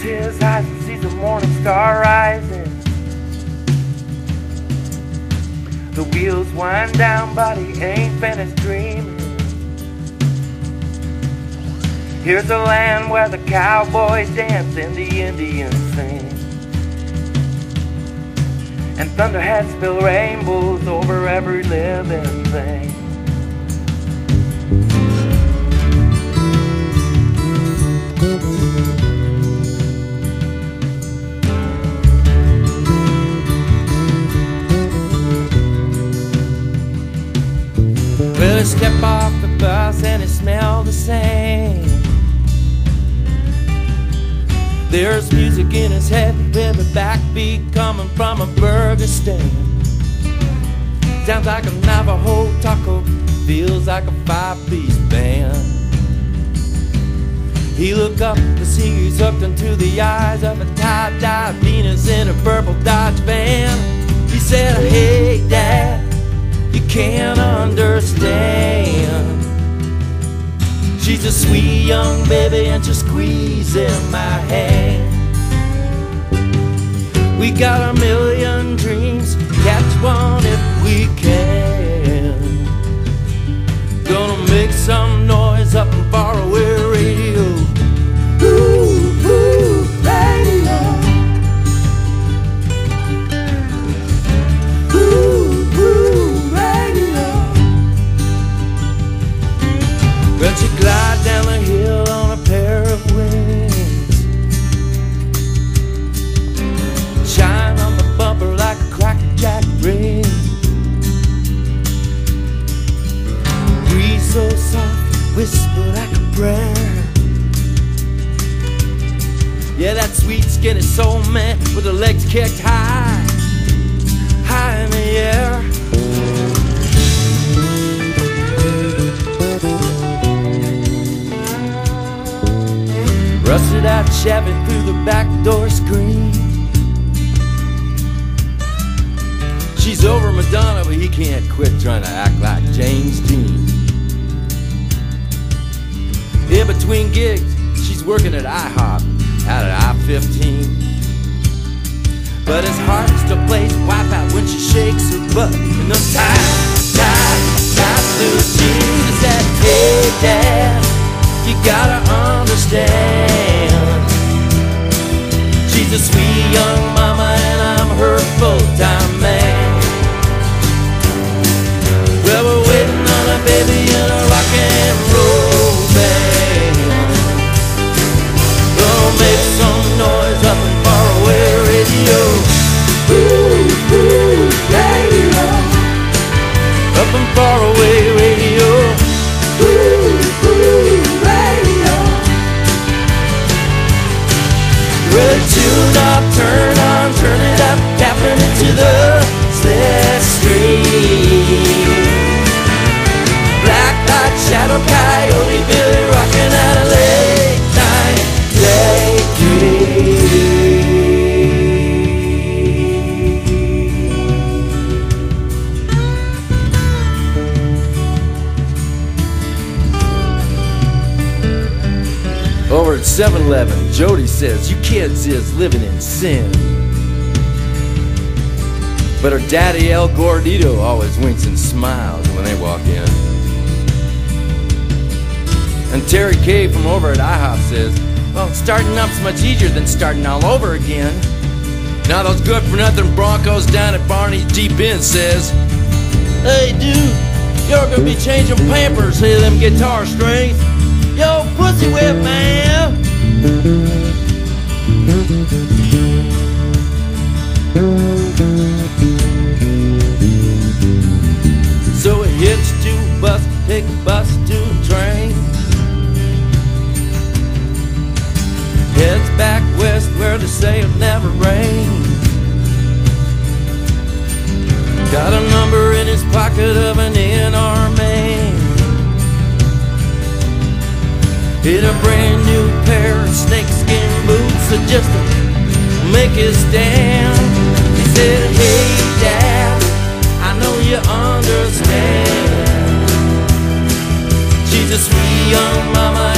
his eyes and sees the morning star rising. The wheels wind down, but he ain't finished dreaming. Here's a land where the cowboys dance and the Indians sing. And thunderheads spill rainbows over every living thing. Well, I step off the bus and it smelled the same. There's music in his head with a backbeat coming from a burger stand. Sounds like a Navajo taco, feels like a five-piece band. He looked up to see he's hooked into the eyes of a tie-dye Venus in a purple Dodge van. He said, Hey, can't understand. She's a sweet young baby and she's squeezing my hand. We got a million Well, she glide down the hill on a pair of wings. Shine on the bumper like a crackjack ring. Breeze so soft, whisper like a prayer. Yeah, that sweet skinny soul man with the legs kicked high, high Chevy through the back door screen. She's over Madonna, but he can't quit trying to act like James Dean. In between gigs, she's working at IHOP out at I-15. But his heart still plays wipeout when she shakes her butt in the tight, tight blue jeans. He said, Hey, Dad, you gotta understand. Young mama and I'm her full-time man. Well, we're waiting on a baby in a rock and roll band. Gonna make some noise up in faraway radio. Ooh, ooh, radio. Up in faraway radio. Ooh, up, turn on, turn it up, tapping into the 7 Eleven, Jody says, You kids is living in sin. But her daddy El Gordito always winks and smiles when they walk in. And Terry K from over at IHOP says, Well, starting up's much easier than starting all over again. Now those good for nothing Broncos down at Barney's Deep End says, Hey dude, you're gonna be changing pampers, hey them guitar strings. Yo, pussy whip man. So it hits to bus, take bus to train. Heads back west where they say it'll never rains. Got a number in his pocket of an NRMA. Hit a brand new pair of snakeskin boots so just make his stand. He said, Hey, Dad, I know you understand. She's a sweet young mama